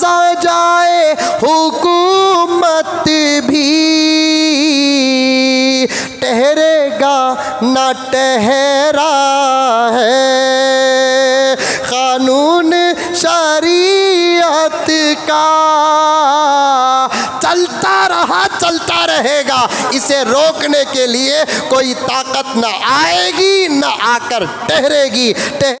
जाए जाए हुकूमत भी। ठहरेगा न ठहरा है। कानून शरीयत का। चलता रहा, चलता रहेगा। इसे रोकने के लिए कोई ताकत न आएगी, न आकर ठहरेगी। ठहरे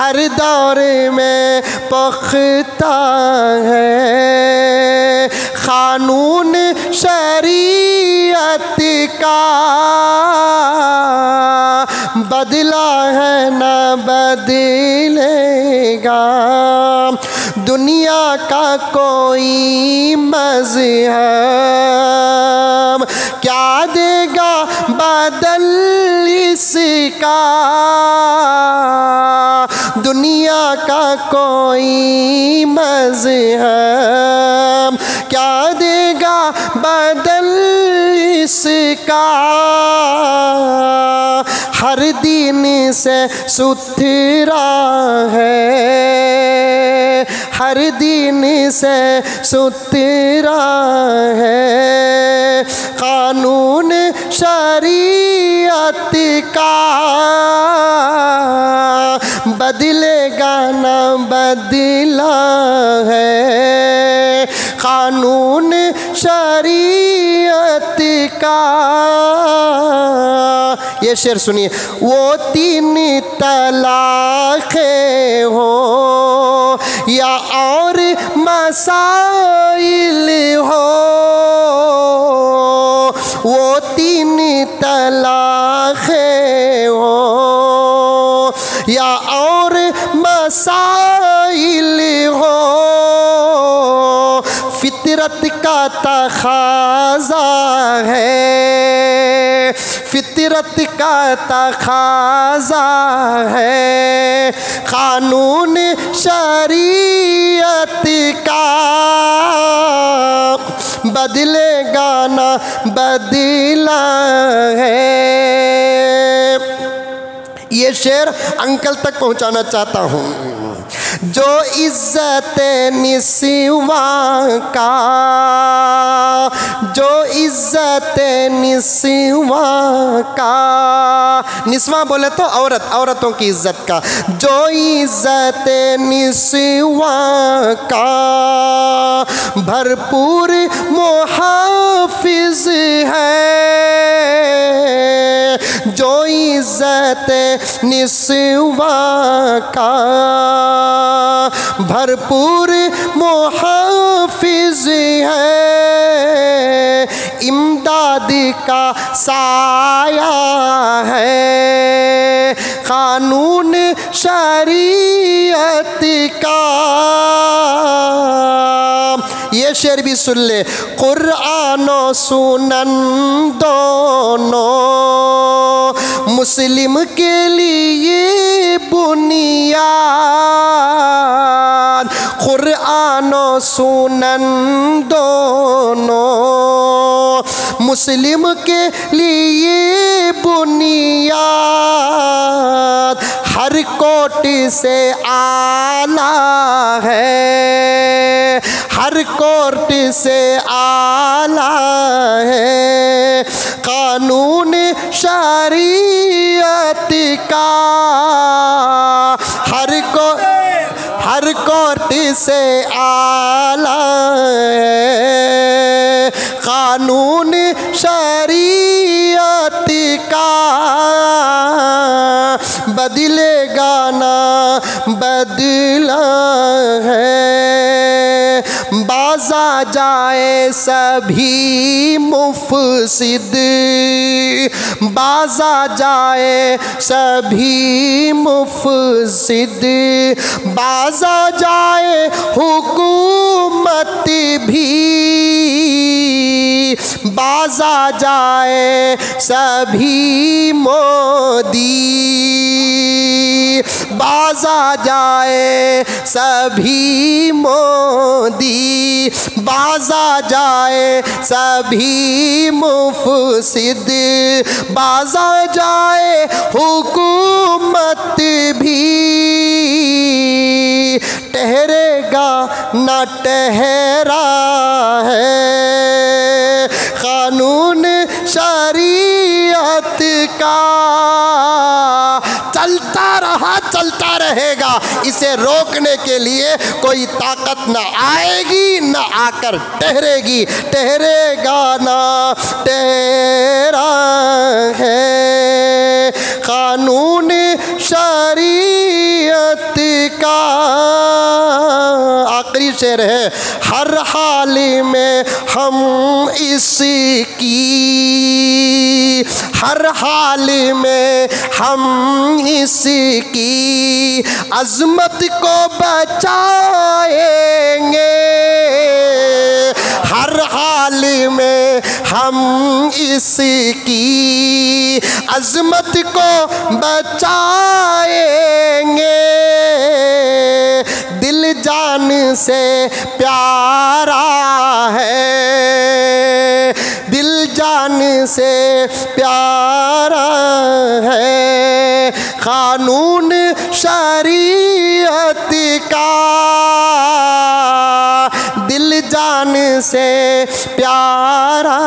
हर दौर में पुख्ता है। कानून शरीयत का बदला है न बदलेगा। दुनिया का कोई मज़हब क्या देगा बदल इसका? दुनिया का कोई मज़हब क्या देगा बदल इसका? हर दिन से सुथरा है, हर दिन से सुथरा है। कानून शरीयत का बदलेगा गाना बदला है। कानून शरीयत का। ये शेर सुनिए। वो तीन तलाक़े हो, या और मसाइल हो। वो तीन तलाक़े फितरत का तखाजा है। कानून शरीयत का बदलेगा ना बदला है। ये शेर अंकल तक पहुंचाना चाहता हूँ। जो इज़्ज़त निस्वा का, जो इज़्ज़त निस्वा का। निस्वा बोले तो औरत, औरतों की इज़्ज़त का। जो इज़्ज़त निस्वा का, भरपूर मुहाफिज है। जो इज़्ज़त निस्वा का भरपूर मुहाफिज है। इमदाद का साया है। कानून शरीयत का। ये शेर भी सुन ले। कुरान सुनन दोनों मुस्लिम के लिए बुनियाद कुरान सुनन दोनों। मुस्लिम के लिए बुनियाद, हर कोट से आला है, हर कोर्ट से आला का। हर को हर कोर्ट से आला कानून शरीयत का। बदलेगा ना बदला है। जाए सभी मुफसिद। बाजा जाए सभी मुफसिद। बाजा जाए हुकूमत भी। बाजा जाए सभी मोदी। बाजा जाए सभी मोदी। बाजा जाए सभी मुफसिद। बाजा जाए हुकूमत भी। ठहरेगा न ठहरा है। कानून शरीयत का। चलता रहा चलता रहेगा। इसे रोकने के लिए कोई ताकत न आएगी, न आकर ठहरेगी। ठहरेगा ना, ठहरा है। कानून शरीयत का आखिरी शेर है, हर हाल में हम इसकी हर हाल में हम इसकी अजमत को बचाएँगे। हर हाल में हम इसकी अजमत को बचाएँगे। दिल जान से प्यारा है से प्यारा है। कानून शरीयत का दिल जान से प्यारा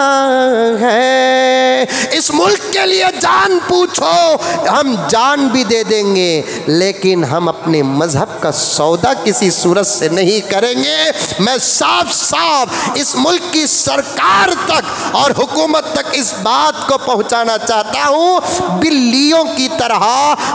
है। इस मुल्क के लिए जान पूछो। हम जान भी दे देंगे, लेकिन हम अपने मज़हब का सौदा किसी सूरत से नहीं करेंगे। मैं साफ़ साफ़ इस मुल्क की सरकार तक और हुकूमत तक इस बात को पहुंचाना चाहता हूँ। बिल्लियों की तरह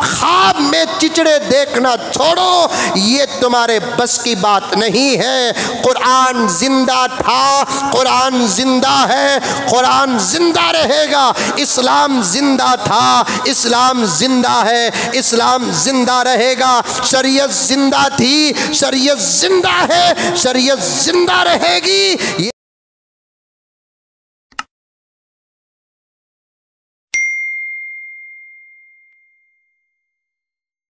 खाब में चिचड़े देखना छोड़ो, ये तुम्हारे बस की बात नहीं है। कुरान ज़िंदा था, कुरान ज़िंदा है, कुरान ज़िंदा रहेगा। इस्लाम ज़िंदा था, इस्लाम ज़िंदा है, इस्लाम ज़िंदा रहेगा। शरीयत ज़िंदा थी, शरीयत ज़िंदा है, शरीयत ज़िंदा रहेगी।